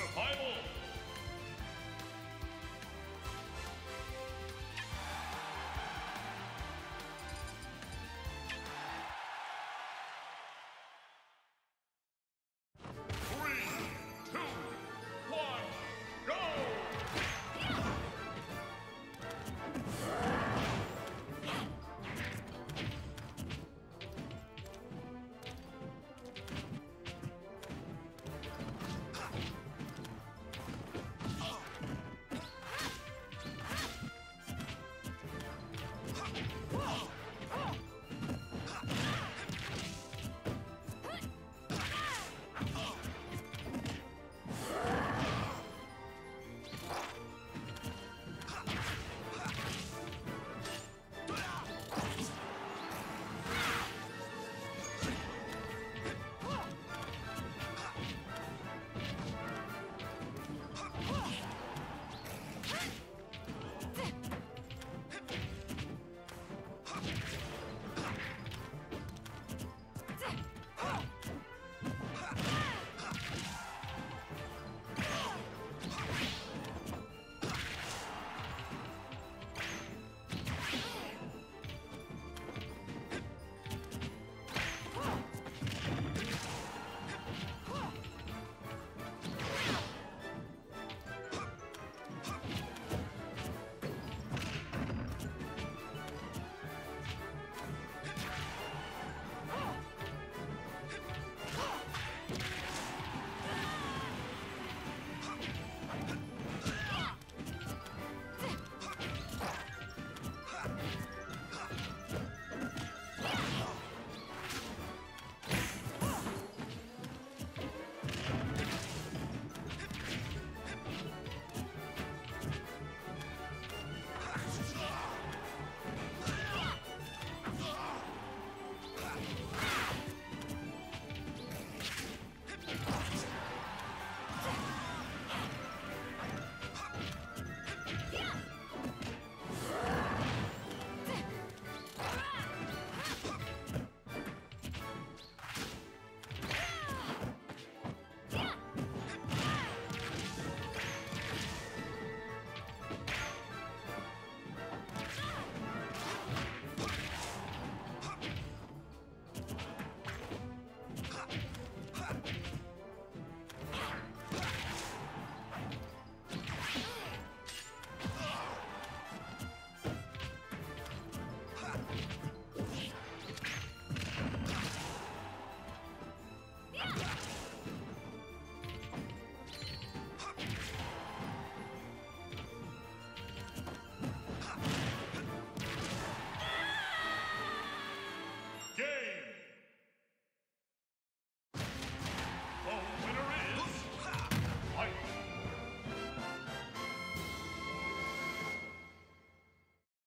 Survival